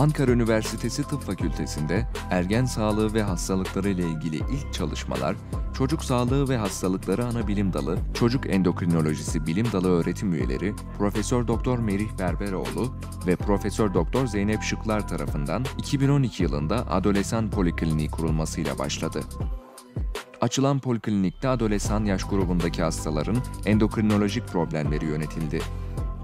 Ankara Üniversitesi Tıp Fakültesi'nde ergen sağlığı ve hastalıkları ile ilgili ilk çalışmalar, çocuk sağlığı ve hastalıkları ana bilim dalı, çocuk endokrinolojisi bilim dalı öğretim üyeleri Profesör Doktor Merih Berberoğlu ve Profesör Doktor Zeynep Şıklar tarafından 2012 yılında Adolesan Polikliniği kurulmasıyla başladı. Açılan poliklinikte adolesan yaş grubundaki hastaların endokrinolojik problemleri yönetildi.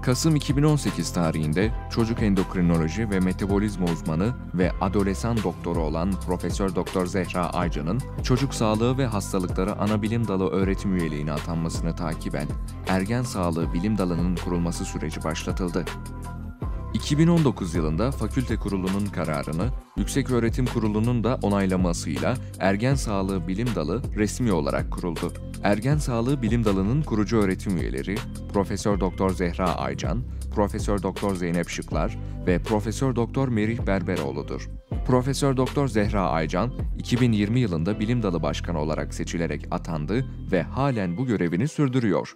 Kasım 2018 tarihinde çocuk endokrinoloji ve metabolizma uzmanı ve adolesan doktoru olan Profesör Doktor Zehra Aycan'ın çocuk sağlığı ve hastalıkları ana bilim dalı öğretim üyeliğine atanmasını takiben ergen sağlığı bilim dalının kurulması süreci başlatıldı. 2019 yılında fakülte kurulunun kararını Yükseköğretim Kurulu'nun da onaylamasıyla Ergen Sağlığı Bilim Dalı resmi olarak kuruldu. Ergen Sağlığı Bilim Dalı'nın kurucu öğretim üyeleri Profesör Doktor Zehra Aycan, Profesör Doktor Zeynep Şıklar ve Profesör Doktor Merih Berberoğlu'dur. Profesör Doktor Zehra Aycan 2020 yılında Bilim Dalı Başkanı olarak seçilerek atandı ve halen bu görevini sürdürüyor.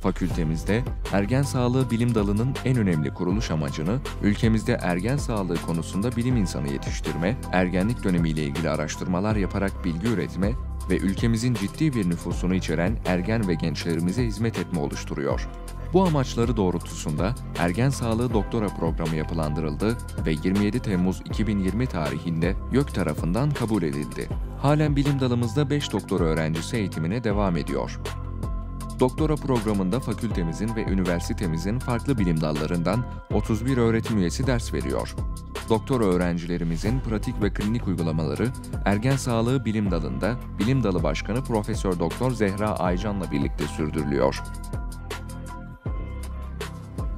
Fakültemizde ergen sağlığı bilim dalının en önemli kuruluş amacını ülkemizde ergen sağlığı konusunda bilim insanı yetiştirme, ergenlik dönemiyle ilgili araştırmalar yaparak bilgi üretme ve ülkemizin ciddi bir nüfusunu içeren ergen ve gençlerimize hizmet etme oluşturuyor. Bu amaçları doğrultusunda ergen sağlığı doktora programı yapılandırıldı ve 27 Temmuz 2020 tarihinde YÖK tarafından kabul edildi. Halen bilim dalımızda 5 doktora öğrencisi eğitimine devam ediyor. Doktora programında fakültemizin ve üniversitemizin farklı bilim dallarından 31 öğretim üyesi ders veriyor. Doktora öğrencilerimizin pratik ve klinik uygulamaları ergen sağlığı bilim dalında Bilim Dalı Başkanı Profesör Doktor Zehra Aycan'la birlikte sürdürülüyor.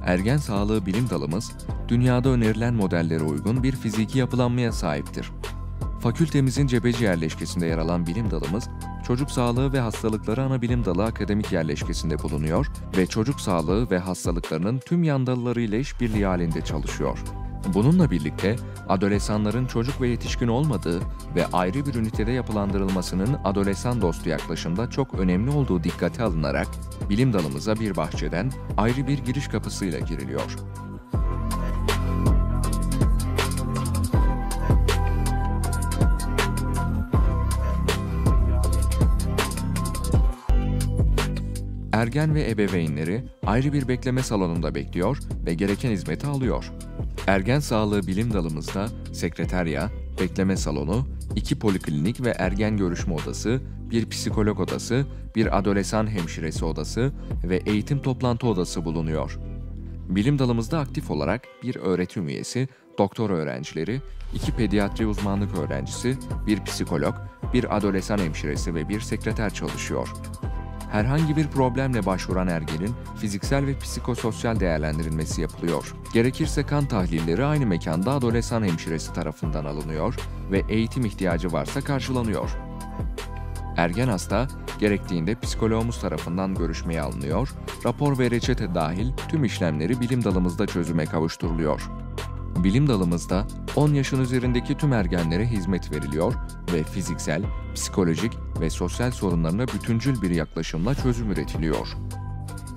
Ergen sağlığı bilim dalımız dünyada önerilen modellere uygun bir fiziki yapılanmaya sahiptir. Fakültemizin Cebeci yerleşkesinde yer alan bilim dalımız, çocuk sağlığı ve hastalıkları ana bilim dalı akademik yerleşkesinde bulunuyor ve çocuk sağlığı ve hastalıklarının tüm yan dallarıyla işbirliği halinde çalışıyor. Bununla birlikte adolesanların çocuk ve yetişkin olmadığı ve ayrı bir ünitede yapılandırılmasının adolesan dostu yaklaşımda çok önemli olduğu dikkate alınarak bilim dalımıza bir bahçeden ayrı bir giriş kapısıyla giriliyor. Ergen ve ebeveynleri ayrı bir bekleme salonunda bekliyor ve gereken hizmeti alıyor. Ergen sağlığı bilim dalımızda sekreterya, bekleme salonu, iki poliklinik ve ergen görüşme odası, bir psikolog odası, bir adolesan hemşiresi odası ve eğitim toplantı odası bulunuyor. Bilim dalımızda aktif olarak bir öğretim üyesi, doktor öğrencileri, iki pediatri uzmanlık öğrencisi, bir psikolog, bir adolesan hemşiresi ve bir sekreter çalışıyor herhangi bir problemle başvuran ergenin fiziksel ve psikososyal değerlendirilmesi yapılıyor. Gerekirse kan tahlilleri aynı mekanda adolesan hemşiresi tarafından alınıyor ve eğitim ihtiyacı varsa karşılanıyor. Ergen hasta gerektiğinde psikologumuz tarafından görüşmeye alınıyor, rapor ve reçete dahil tüm işlemleri bilim dalımızda çözüme kavuşturuluyor. Bilim dalımızda 10 yaşın üzerindeki tüm ergenlere hizmet veriliyor ve fiziksel, psikolojik ve sosyal sorunlarına bütüncül bir yaklaşımla çözüm üretiliyor.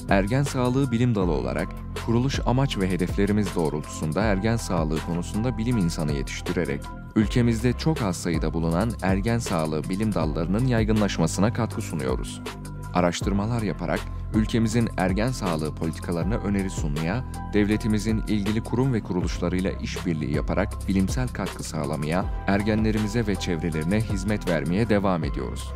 Ergen sağlığı bilim dalı olarak kuruluş amaç ve hedeflerimiz doğrultusunda ergen sağlığı konusunda bilim insanı yetiştirerek ülkemizde çok az sayıda bulunan ergen sağlığı bilim dallarının yaygınlaşmasına katkı sunuyoruz. Araştırmalar yaparak ülkemizin ergen sağlığı politikalarına öneri sunmaya, devletimizin ilgili kurum ve kuruluşlarıyla işbirliği yaparak bilimsel katkı sağlamaya, ergenlerimize ve çevrelerine hizmet vermeye devam ediyoruz.